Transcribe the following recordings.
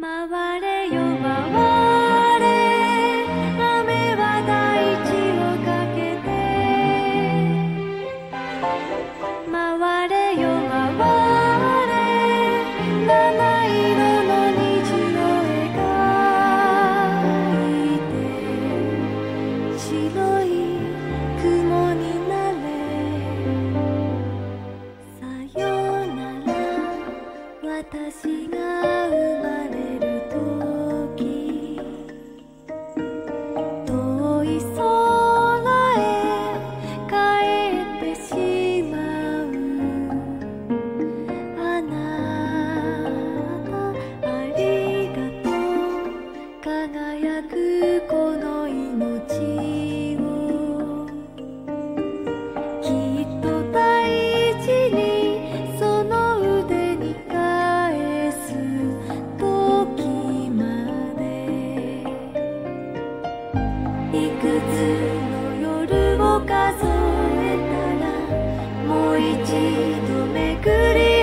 回れよ。輝くこの命をきっと大事にその腕に返す時まで。いくつの夜を数えたらもう一度くり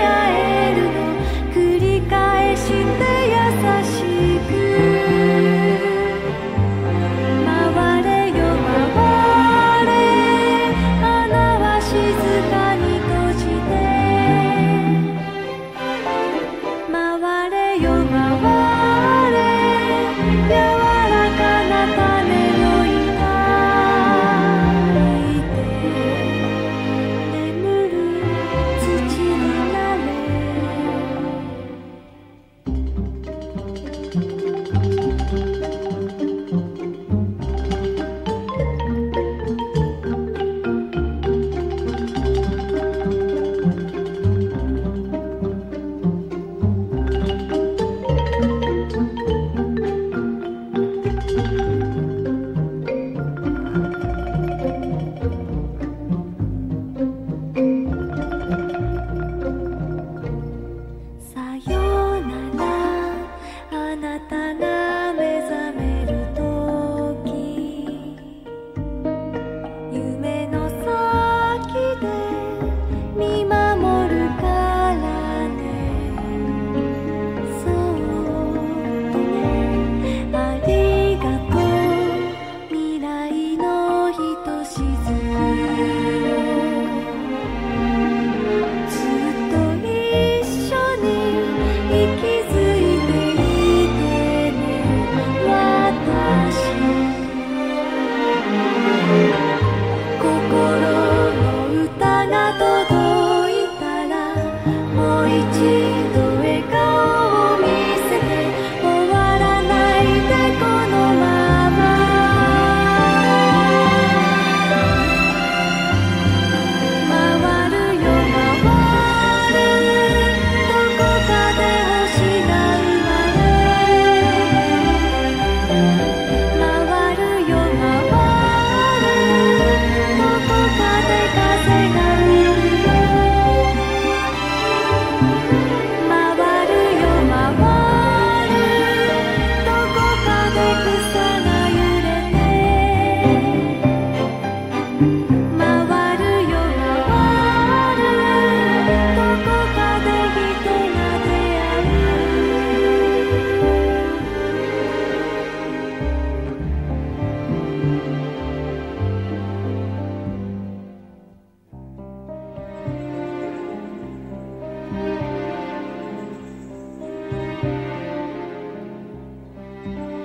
Bye.